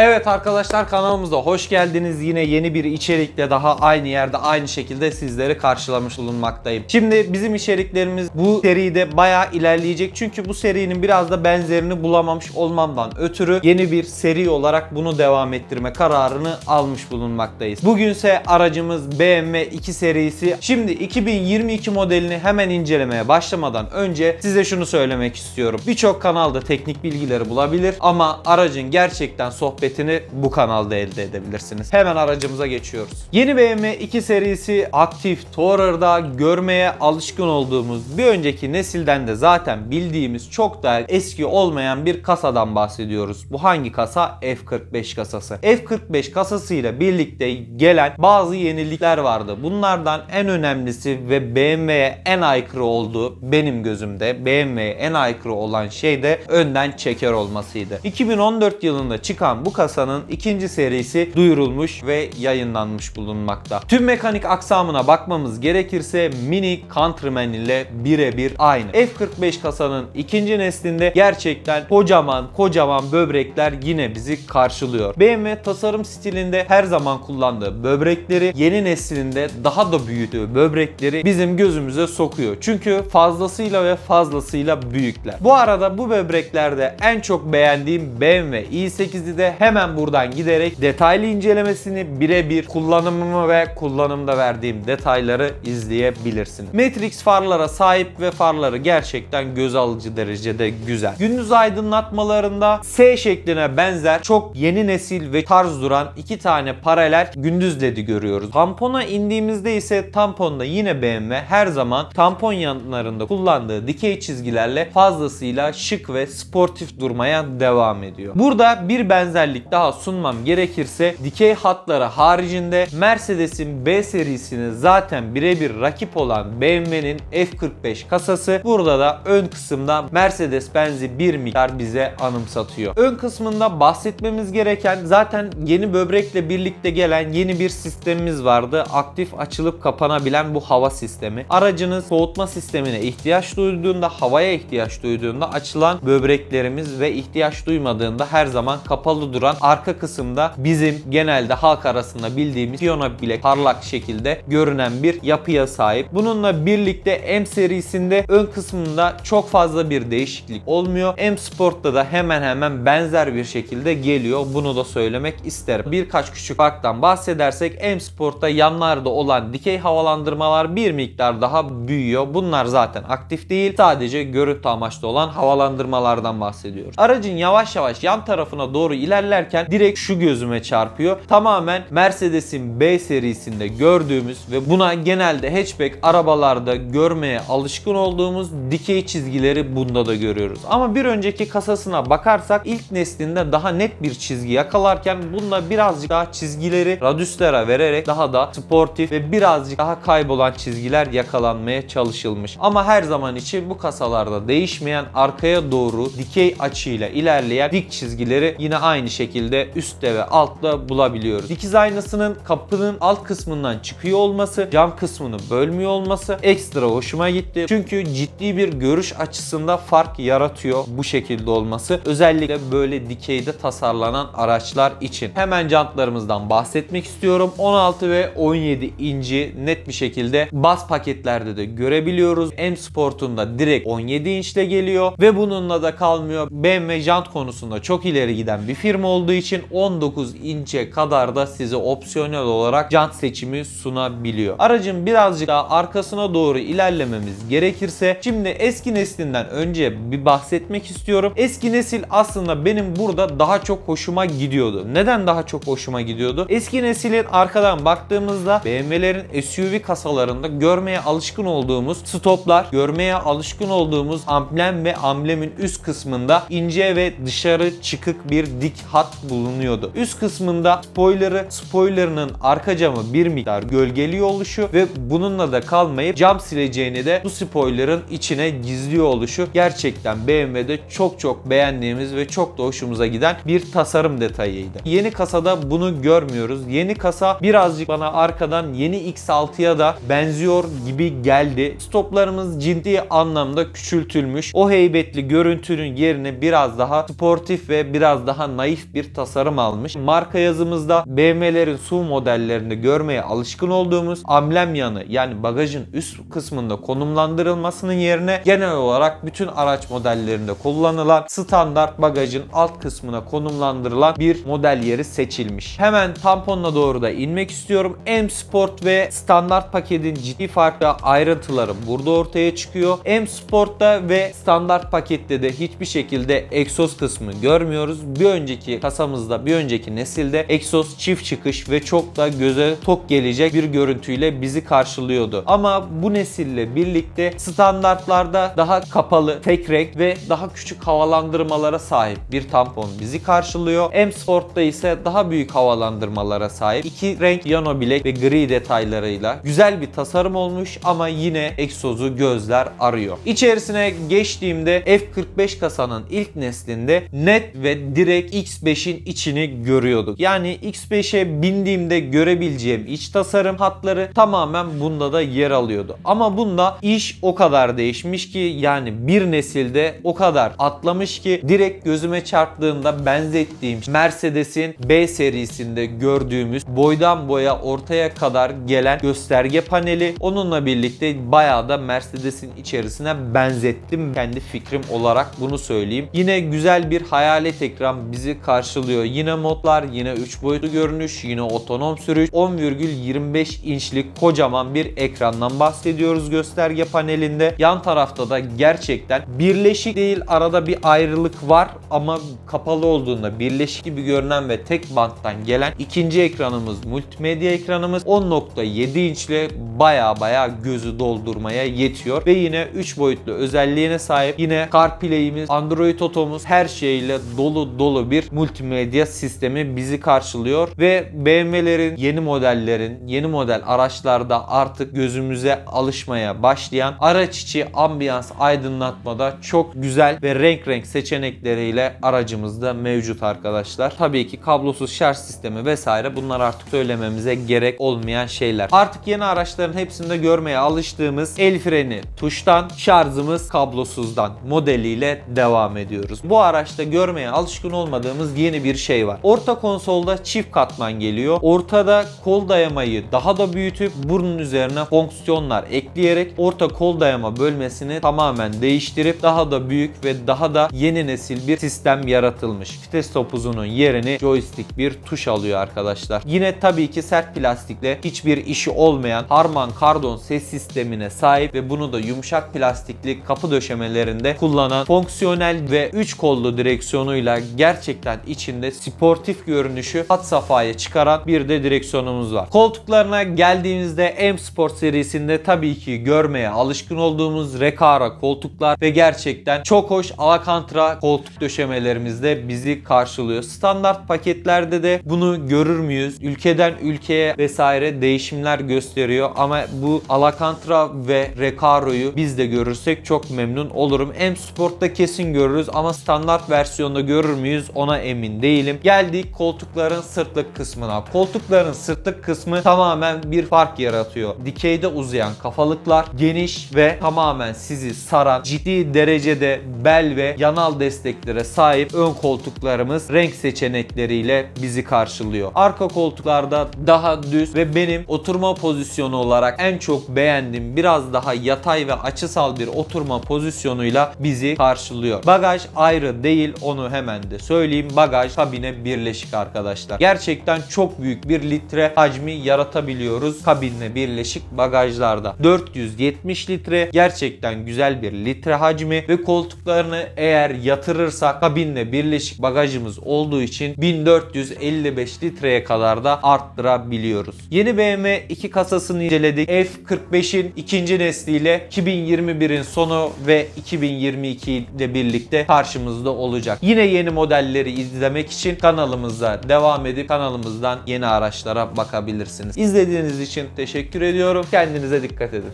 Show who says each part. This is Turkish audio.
Speaker 1: Evet arkadaşlar kanalımıza hoş geldiniz. Yine yeni bir içerikle daha aynı yerde aynı şekilde sizleri karşılamış bulunmaktayım. Şimdi bizim içeriklerimiz bu seride bayağı ilerleyecek. Çünkü bu serinin biraz da benzerini bulamamış olmamdan ötürü yeni bir seri olarak bunu devam ettirme kararını almış bulunmaktayız. Bugünse aracımız BMW 2 serisi. Şimdi 2022 modelini hemen incelemeye başlamadan önce size şunu söylemek istiyorum. Birçok kanalda teknik bilgileri bulabilir ama aracın gerçekten sohbetini bu kanalda elde edebilirsiniz. Hemen aracımıza geçiyoruz. Yeni BMW 2 serisi aktif Tourer'da görmeye alışkın olduğumuz bir önceki nesilden de zaten bildiğimiz çok da eski olmayan bir kasadan bahsediyoruz. Bu hangi kasa? F45 kasası. F45 kasasıyla birlikte gelen bazı yenilikler vardı. Bunlardan en önemlisi ve BMW'ye en aykırı olduğu benim gözümde BMW'ye en aykırı olan şey de önden çeker olmasıydı. 2014 yılında çıkan bu kasanın ikinci serisi duyurulmuş ve yayınlanmış bulunmakta. Tüm mekanik aksamına bakmamız gerekirse Mini Countryman ile birebir aynı. F45 kasanın ikinci neslinde gerçekten kocaman kocaman böbrekler yine bizi karşılıyor. BMW tasarım stilinde her zaman kullandığı böbrekleri yeni neslinde daha da büyüdüğü böbrekleri bizim gözümüze sokuyor. Çünkü fazlasıyla ve fazlasıyla büyükler. Bu arada bu böbreklerde en çok beğendiğim BMW i8'i de hemen buradan giderek detaylı incelemesini birebir kullanımımı ve kullanımda verdiğim detayları izleyebilirsiniz. Matrix farlara sahip ve farları gerçekten göz alıcı derecede güzel. Gündüz aydınlatmalarında S şekline benzer çok yeni nesil ve tarz duran iki tane paralel gündüz ledi görüyoruz. Tampona indiğimizde ise tamponda yine BMW her zaman tampon yanlarında kullandığı dikey çizgilerle fazlasıyla şık ve sportif durmaya devam ediyor. Burada bir benzerlik daha sunmam gerekirse dikey hatları haricinde Mercedes'in B serisine zaten birebir rakip olan BMW'nin F45 kasası burada da ön kısımda Mercedes-Benz'i bir miktar bize anımsatıyor. Ön kısmında bahsetmemiz gereken zaten yeni böbrekle birlikte gelen yeni bir sistemimiz vardı. Aktif açılıp kapanabilen bu hava sistemi. Aracınız soğutma sistemine ihtiyaç duyduğunda, havaya ihtiyaç duyduğunda açılan böbreklerimiz ve ihtiyaç duymadığında her zaman kapalı duran arka kısımda bizim genelde halk arasında bildiğimiz piyano bile parlak şekilde görünen bir yapıya sahip. Bununla birlikte M serisinde ön kısmında çok fazla bir değişiklik olmuyor. M Sport'ta da hemen hemen benzer bir şekilde geliyor. Bunu da söylemek isterim. Birkaç küçük farktan bahsedersek M Sport'ta yanlarda olan dikey havalandırmalar bir miktar daha büyüyor. Bunlar zaten aktif değil. Sadece görüntü amaçlı olan havalandırmalardan bahsediyoruz. Aracın yavaş yavaş yan tarafına doğru ilerlerken direkt şu gözüme çarpıyor. Tamamen Mercedes'in B serisinde gördüğümüz ve buna genelde hatchback arabalarda görmeye alışkın olduğumuz dikey çizgileri bunda da görüyoruz. Ama bir önceki kasasına bakarsak ilk neslinde daha net bir çizgi yakalarken bunda birazcık daha çizgileri radüslere vererek daha da sportif ve birazcık daha kaybolan çizgiler yakalanmaya çalışılmış. Ama her zaman için bu kasalarda değişmeyen arkaya doğru dikey açıyla ilerleyen dik çizgileri yine aynı şekilde üstte ve altta bulabiliyoruz. Dikiz aynasının kapının alt kısmından çıkıyor olması, cam kısmını bölmüyor olması ekstra hoşuma gitti. Çünkü ciddi bir görüş açısında fark yaratıyor bu şekilde olması. Özellikle böyle dikeyde tasarlanan araçlar için. Hemen jantlarımızdan bahsetmek istiyorum. 16 ve 17 inci net bir şekilde bas paketlerde de görebiliyoruz. M Sport'un direkt 17 inçle geliyor ve bununla da kalmıyor. BMW jant konusunda çok ileri giden bir firma olduğu için 19 inçe kadar da size opsiyonel olarak jant seçimi sunabiliyor. Aracın birazcık daha arkasına doğru ilerlememiz gerekirse şimdi eski neslinden önce bir bahsetmek istiyorum. Eski nesil aslında benim burada daha çok hoşuma gidiyordu. Neden daha çok hoşuma gidiyordu? Eski neslin arkadan baktığımızda BMW'lerin SUV kasalarında görmeye alışkın olduğumuz stoplar, görmeye alışkın olduğumuz amblem ve amblemin üst kısmında ince ve dışarı çıkık bir dik hat bulunuyordu. Üst kısmında spoiler'ı, spoiler'ının arka camı bir miktar gölgeliyor oluşu ve bununla da kalmayıp cam sileceğini de bu spoiler'ın içine gizliyor oluşu gerçekten BMW'de çok çok beğendiğimiz ve çok da hoşumuza giden bir tasarım detayıydı. Yeni kasada bunu görmüyoruz. Yeni kasa birazcık bana arkadan yeni X6'ya da benziyor gibi geldi. Stoplarımız ciddi anlamda küçültülmüş. O heybetli görüntünün yerine biraz daha sportif ve biraz daha naif bir tasarım almış. Marka yazımızda BMW'lerin SUV modellerinde görmeye alışkın olduğumuz amblem yanı yani bagajın üst kısmında konumlandırılmasının yerine genel olarak bütün araç modellerinde kullanılan standart bagajın alt kısmına konumlandırılan bir model yeri seçilmiş. Hemen tamponla doğru da inmek istiyorum. M Sport ve standart paketin ciddi farklı ayrıntıları burada ortaya çıkıyor. M Sport'ta ve standart pakette de hiçbir şekilde egzoz kısmı görmüyoruz. Bir önceki kasamızda, bir önceki nesilde egzoz çift çıkış ve çok da göze tok gelecek bir görüntüyle bizi karşılıyordu. Ama bu nesille birlikte standartlarda daha kapalı, tek renk ve daha küçük havalandırmalara sahip bir tampon bizi karşılıyor. M Sport'ta ise daha büyük havalandırmalara sahip. iki renk yano bilek ve gri detaylarıyla güzel bir tasarım olmuş ama yine egzozu gözler arıyor. İçerisine geçtiğimde F45 kasanın ilk neslinde net ve direkt X5'in içini görüyorduk. Yani X5'e bindiğimde görebileceğim iç tasarım hatları tamamen bunda da yer alıyordu. Ama bunda iş o kadar değişmiş ki yani bir nesilde o kadar atlamış ki direkt gözüme çarptığında benzettiğim Mercedes'in B serisinde gördüğümüz boydan boya ortaya kadar gelen gösterge paneli onunla birlikte bayağı da Mercedes'in içerisine benzettim kendi fikrim olarak bunu söyleyeyim. Yine güzel bir hayalet ekran bizi karşılıyor. Yine modlar, yine 3 boyutlu görünüş, yine otonom sürüş. 10,25 inçlik kocaman bir ekrandan bahsediyoruz gösterge panelinde. Yan tarafta da gerçekten birleşik değil arada bir ayrılık var ama kapalı olduğunda birleşik gibi görünen ve tek banttan gelen ikinci ekranımız multimedya ekranımız 10.7 inçle baya baya gözü doldurmaya yetiyor ve yine 3 boyutlu özelliğine sahip yine CarPlay'imiz, Android Auto'muz her şeyle dolu dolu bir multimedya sistemi bizi karşılıyor ve BMW'lerin yeni modellerin yeni model araçlarda artık gözümüze alışmaya başlayan araç içi ambiyans aydınlatmada çok güzel ve renk renk seçenekleriyle aracımızda mevcut arkadaşlar. Tabii ki kablosuz şarj sistemi vesaire bunlar artık söylememize gerek olmayan şeyler. Artık yeni araçların hepsinde görmeye alıştığımız el freni tuştan, şarjımız kablosuzdan modeliyle devam ediyoruz. Bu araçta görmeye alışkın olmadığımız yeni bir şey var. Orta konsolda çift katman geliyor. Ortada kol dayamayı daha da büyütüp bunun üzerine fonksiyonlar ekleyerek orta kol dayama bölmesini tamamen değiştirip daha da büyük ve daha da yeni nesil bir sistem yaratılmış. Vites topuzunun yerini joystick bir tuş alıyor arkadaşlar. Yine tabii ki sert plastikle hiçbir işi olmayan Harman Kardon ses sistemine sahip ve bunu da yumuşak plastikli kapı döşemelerinde kullanan fonksiyonel ve 3 kollu direksiyonuyla gerçekten içinde sportif görünüşü hat safhaya çıkaran bir de direksiyonumuz var. Koltuklarına geldiğimizde M Sport serisinde tabii ki görmeye alışkın olduğumuz Recaro koltuklar ve gerçekten çok hoş Alcantara koltuk döşemelerimizde bizi karşılıyor. Standart paketlerde de bunu görür müyüz? Ülkeden ülkeye vesaire değişimler gösteriyor ama bu Alcantara ve Recaro'yu biz de görürsek çok memnun olurum. M Sport'ta kesin görürüz ama standart versiyonda görür müyüz ona emin değilim. Geldik koltukların sırtlık kısmına. Koltukların sırtlık kısmı tamamen bir fark yaratıyor. Dikeyde uzayan kafalıklar geniş ve tamamen sizi saran ciddi derecede bel ve yanal desteklere sahip ön koltuklarımız renk seçenekleriyle bizi karşılıyor. Arka koltuklarda daha düz ve benim oturma pozisyonu olarak en çok beğendiğim biraz daha yatay ve açısal bir oturma pozisyonuyla bizi karşılıyor. Bagaj ayrı değil onu hemen de söyleyeyim. Bagaj kabine birleşik arkadaşlar. Gerçekten çok büyük bir litre hacmi yaratabiliyoruz kabinle birleşik bagajlarda. 470 litre gerçekten güzel bir litre hacmi ve koltuklarını eğer yatırırsak kabinle birleşik bagajımız olduğu için 1455 litreye kadar da arttırabiliyoruz. Yeni BMW 2 kasasını inceledik. F45'in ikinci nesliyle 2021'in sonu ve 2022 ile birlikte karşımızda olacak. Yine yeni modelleri izlemek için kanalımıza devam edip kanalımızdan yeni araçlara bakabilirsiniz. İzlediğiniz için teşekkür ediyorum. Kendinize dikkat edin.